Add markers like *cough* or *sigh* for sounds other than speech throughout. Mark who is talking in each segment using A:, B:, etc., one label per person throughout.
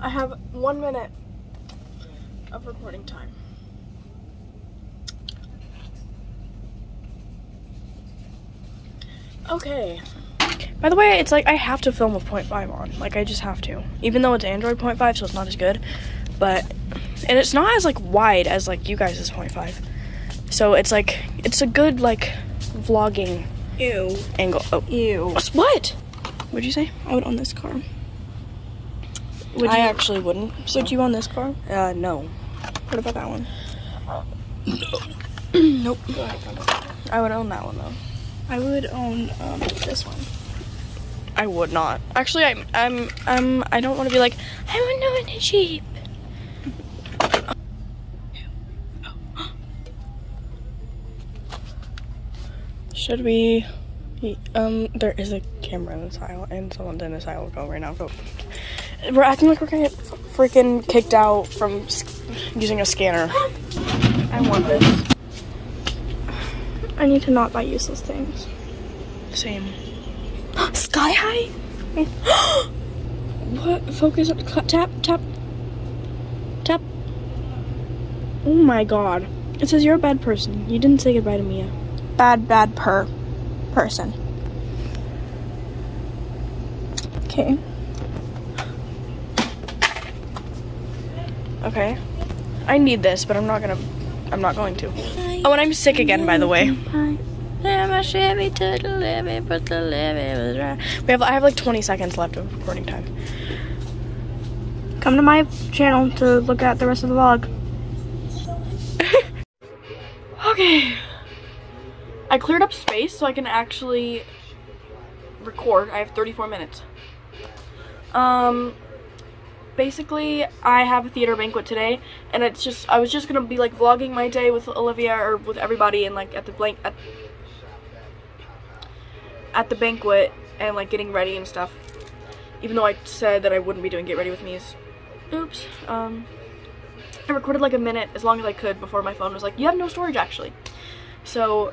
A: I have one minute of recording time. Okay. By the way, it's like I have to film with 0.5 on. Like I just have to. Even though it's Android 0.5, so it's not as good. But and it's not as like wide as like you guys' is 0.5. So it's like it's a good like vlogging
B: Ew.
A: angle. Oh.
B: Ew.
A: What? What'd you say?
B: I would own this car.
A: Would
B: I
A: you,
B: actually wouldn't. So. Would you own this car?
A: uh no.
B: What about that one? *coughs*
A: nope. I would own that one though.
B: I would own um, this one.
A: I would not. Actually, I'm, I'm, I'm, I don't want to be like, I want to own a Jeep. *gasps* Should we? Um, there is a camera in this aisle, and someone's in this aisle. Go right now. Go. We're acting like we're gonna get freaking kicked out from using a scanner. I want this.
B: I need to not buy useless things.
A: Same. *gasps*
B: Sky high? *gasps*
A: What? Focus. cl- Tap. Tap. Tap. Oh my god. It says you're a bad person. You didn't say goodbye to Mia.
B: Bad, bad per person. Okay.
A: Okay. I need this, but I'm not gonna. I'm not going to. Oh, and I'm sick again, by the way. We have. I have like 20 seconds left of recording time.
B: Come to my channel to look at the rest of the vlog. *laughs*
A: Okay. I cleared up space so I can actually record. I have 34 minutes. Um basically I have a theater banquet today and it's just I was just to be like vlogging my day with Olivia or with everybody and like at the blank at, at the banquet and like getting ready and stuff. Even though I said that I wouldn't be doing get ready with me's. Oops. Um I recorded like a minute as long as I could before my phone was like, you have no storage actually. So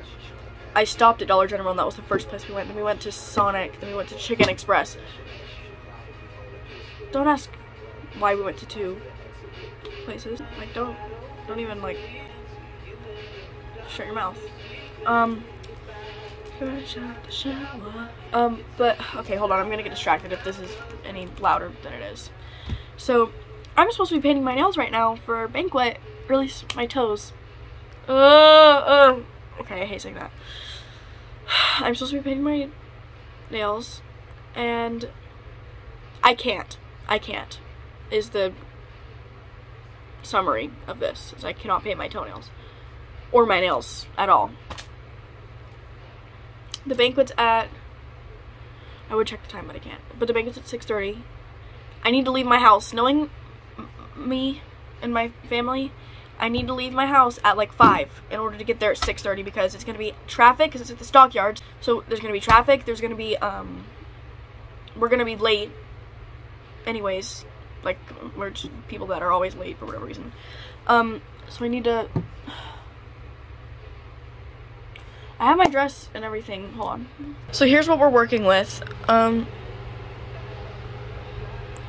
A: I stopped at Dollar General and that was the first place we went. Then we went to Sonic, then we went to Chicken Express. Don't ask why we went to two places. Like don't don't even like shut your mouth. Um. Um but okay, hold on, I'm gonna get distracted if this is any louder than it is. So I'm supposed to be painting my nails right now for banquet. Release my toes. Uh, uh. Okay, I hate saying that. *sighs* I'm supposed to be painting my nails, and I can't. I can't. Is the summary of this? Is I cannot paint my toenails or my nails at all. The banquet's at. I would check the time, but I can't. But the banquet's at 6:30. I need to leave my house, knowing me and my family, I need to leave my house at like 5 in order to get there at 6.30 because it's going to be traffic because it's at the stockyards. So there's going to be traffic, there's going to be, um, we're going to be late anyways. Like, we're just people that are always late for whatever reason. Um, so I need to... *sighs* I have my dress and everything. Hold on. So here's what we're working with. Um,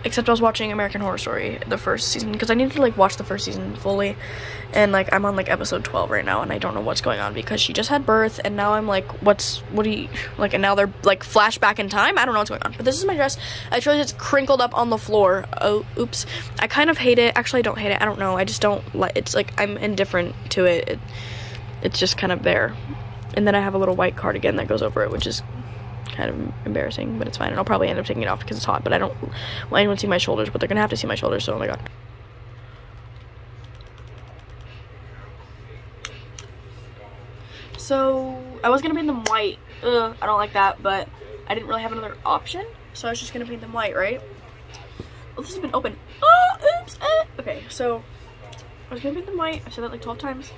A: except I was watching American Horror Story the first season because I needed to like watch the first season fully. And like I'm on like episode 12 right now and I don't know what's going on because she just had birth and now I'm like what's what do you like and now they're like flashback in time? I don't know what's going on. But this is my dress. I chose it's crinkled up on the floor. Oh oops. I kind of hate it. Actually I don't hate it. I don't know. I just don't like it's like I'm indifferent to it. it it's just kind of there. And then I have a little white cardigan that goes over it which is kind of embarrassing, but it's fine. And I'll probably end up taking it off because it's hot, but I don't want anyone to see my shoulders, but they're gonna have to see my shoulders, so oh my god. So, I was gonna paint them white. Ugh, I don't like that, but I didn't really have another option, so I was just gonna paint them white, right? Oh, this has been open. Oh, oops. eh. Okay, so I was gonna paint them white. I said that like 12 times.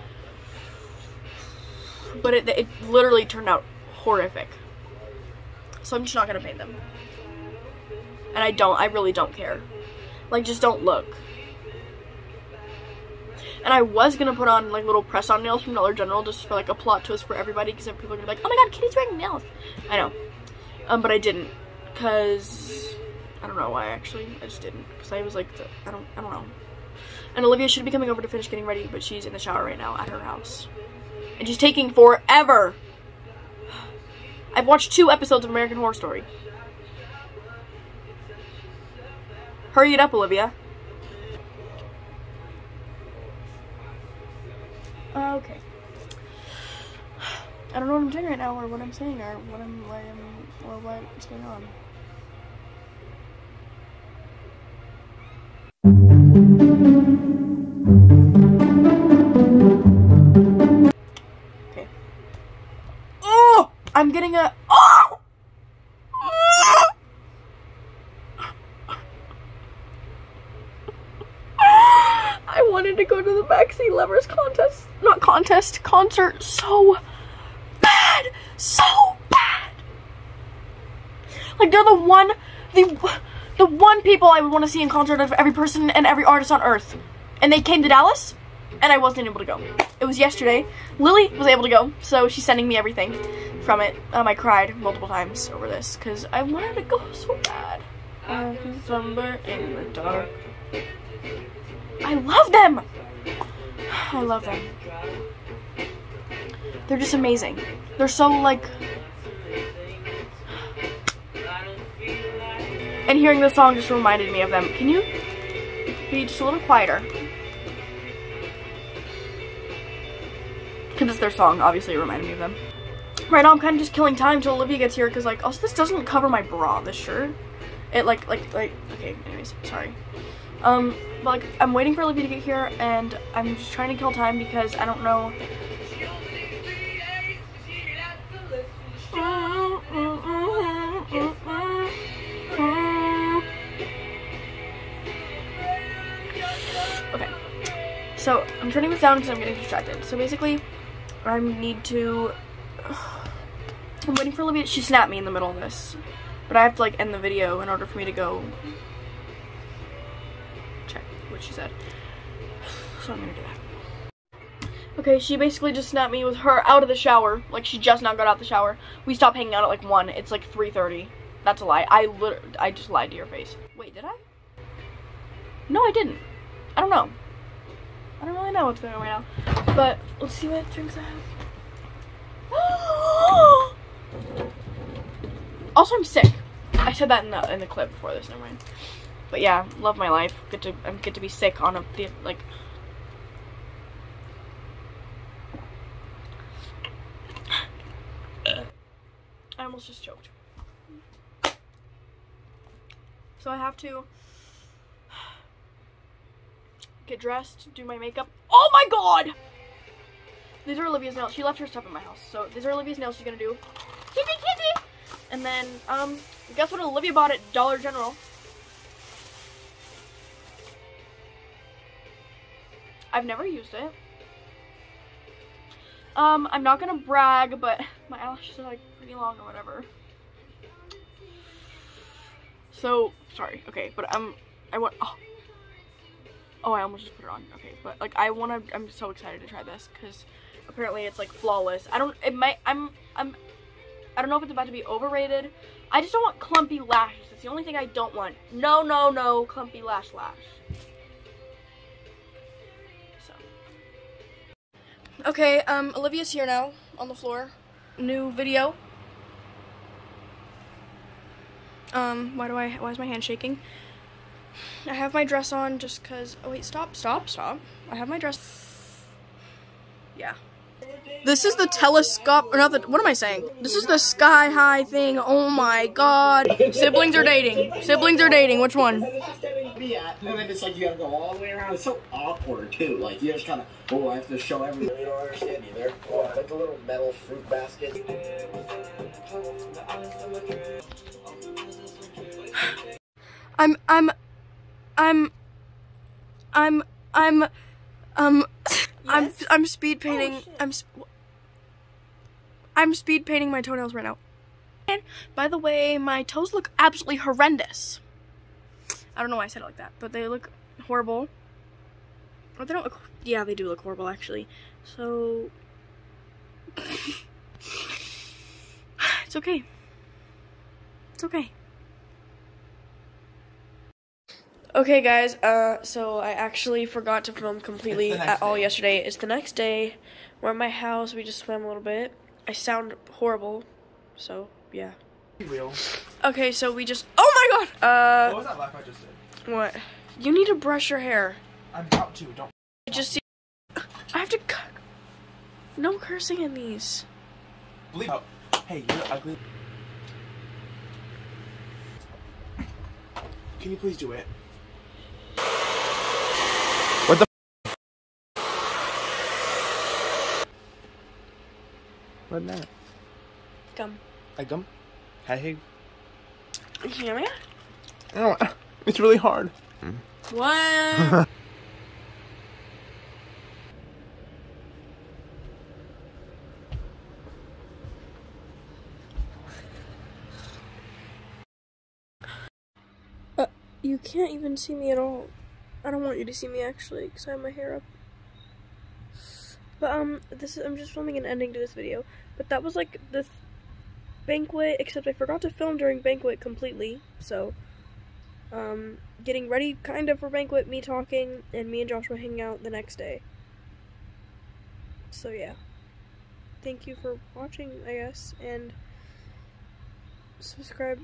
A: But it, it literally turned out horrific. So I'm just not gonna paint them. And I don't, I really don't care. Like, just don't look. And I was gonna put on like little press-on nails from Dollar General just for like a plot twist for everybody because people are gonna be like, oh my god, Kitty's wearing nails. I know. Um, but I didn't. Cause I don't know why actually. I just didn't because I was like, the, I don't, I don't know. And Olivia should be coming over to finish getting ready, but she's in the shower right now at her house, and she's taking forever. I've watched two episodes of American Horror Story. Hurry it up, Olivia. Okay. I don't know what I'm doing right now, or what I'm saying, or what I'm, what I'm, or what's going on. Okay. I wanted to go to the Backseat Lovers contest. Not contest, concert so bad. So bad. Like, they're the one. The, the one people I would want to see in concert of every person and every artist on earth. And they came to Dallas, and I wasn't able to go. It was yesterday. Lily was able to go, so she's sending me everything from it. Um, I cried multiple times over this because I wanted to go so bad. Can slumber in the dark. I love them. I love them. They're just amazing. They're so like. And hearing the song just reminded me of them. Can you be just a little quieter? Because it's their song, obviously it reminded me of them. Right now I'm kind of just killing time till Olivia gets here because like, also this doesn't cover my bra, this shirt. It like, like, like, okay, anyways, sorry. Um, but like, I'm waiting for Olivia to get here and I'm just trying to kill time because I don't know. Okay. So, I'm turning this down because I'm getting distracted. So basically, I need to... I'm waiting for Olivia. She snapped me in the middle of this. But I have to like end the video in order for me to go what she said. *sighs* So I'm gonna do that. Okay, she basically just snapped me with her out of the shower. Like she just now got out the shower. We stopped hanging out at like 1. It's like 3.30. That's a lie. I lit I just lied to your face. Wait, did I? No, I didn't. I don't know. I don't really know what's going on right now. But let's see what drinks I have. *gasps* also, I'm sick. I said that in the in the clip before this. Never mind. But yeah, love my life. Get to I get to be sick on a like. I almost just choked. So I have to get dressed, do my makeup. Oh my god! These are Olivia's nails. She left her stuff in my house. So these are Olivia's nails she's gonna do. Kitty kitty! And then, um, guess what Olivia bought at Dollar General? I've never used it. Um, I'm not gonna brag, but *laughs* my eyelashes are like pretty long or whatever. So, sorry, okay, but I'm, I want, oh. Oh, I almost just put it on. Okay, but like I want to. I'm so excited to try this because apparently it's like flawless. I don't. It might. I'm. I'm. I don't know if it's about to be overrated. I just don't want clumpy lashes. It's the only thing I don't want. No, no, no, clumpy lash lash. Okay. Um. Olivia's here now on the floor. New video. Um. Why do I? Why is my hand shaking? I have my dress on just because. Oh, wait, stop, stop, stop. I have my dress. Yeah. This is the telescope. Or not the. What am I saying? This is the sky high thing. Oh my god. Siblings are dating. Siblings are dating. Which one?
C: Yeah, and then it's like you gotta go all the way around. It's so awkward too. Like you just kind of, oh, I have to show everything. You don't understand either. Oh, like the little metal fruit basket.
A: I'm. I'm. I'm. I'm. I'm. Um. I'm. I'm speed painting.
B: shit.
A: I'm. sp- I'm speed painting my toenails right now. And by the way, my toes look absolutely horrendous. I don't know why I said it like that, but they look horrible. But they don't look. Yeah, they do look horrible actually. So. *sighs* it's okay. It's okay. Okay, guys. Uh, so I actually forgot to film completely
D: It's the next
A: at all
D: day.
A: yesterday. It's the next day. We're at my house. We just swam a little bit. I sound horrible, so yeah.
D: Be real.
A: Okay, so we just. Oh my god. Uh.
D: What was that laugh I just did?
A: what? You need to brush your hair.
D: I'm about to. Don't.
A: I just see. I have to cut. No cursing in these.
D: Bleep out. Hey, you're ugly. Can you please do it? What the? What that?
A: Come.
D: I gum? Hey,
A: You hear me?
D: Oh, it's really hard.
A: What? *laughs* uh, you can't even see me at all. I don't want you to see me actually, because I have my hair up. But um, this is I'm just filming an ending to this video. But that was like the banquet, except I forgot to film during banquet completely. So, um, getting ready kind of for banquet, me talking, and me and Joshua hanging out the next day. So yeah. Thank you for watching, I guess, and subscribe